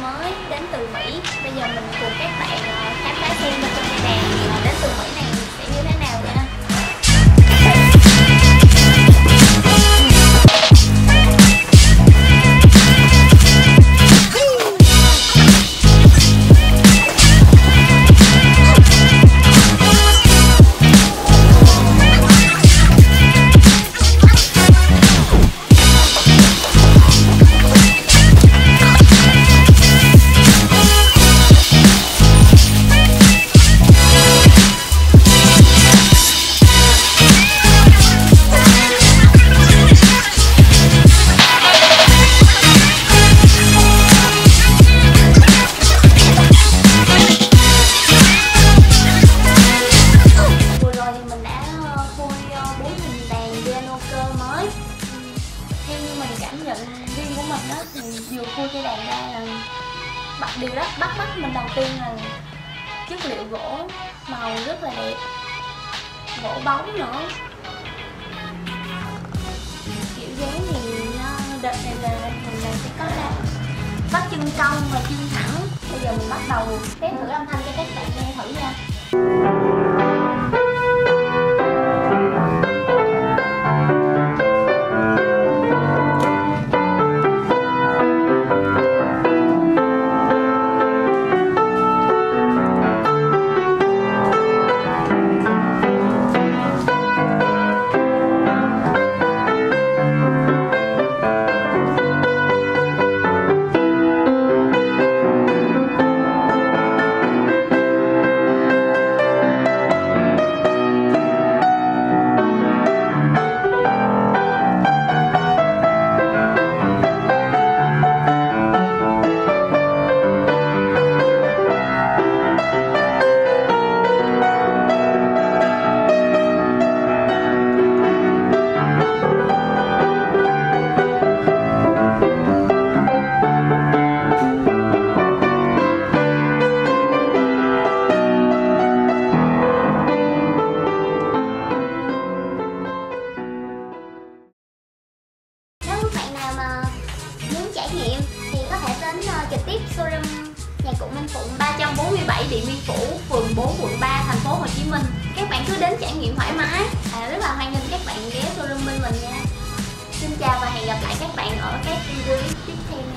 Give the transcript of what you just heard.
mới đến từ Mỹ. Bây giờ mình cùng các bạn Theo như mình cảm nhận riêng của mình á, thì vừa khui cây đàn ra là bắt điều đó, bắt mắt mình đầu tiên là chất liệu gỗ màu rất là đẹp, gỗ bóng nữa. Kiểu dáng thì nó đợt này là mình là sẽ có là bắt chân cong và chân thẳng. Bây giờ mình bắt đầu test thử âm thanh cho các bạn nghe thử nha. Muốn thì có thể đến uh, trực tiếp showroom nhà cụ Minh Phụng 347 Điện Biên Phủ, phường 4, quận 3, thành phố Hồ Chí Minh. Các bạn cứ đến trải nghiệm thoải mái. À, rất là hoan nghênh các bạn ghé showroom bên mình nha. Xin chào và hẹn gặp lại các bạn ở các video tiếp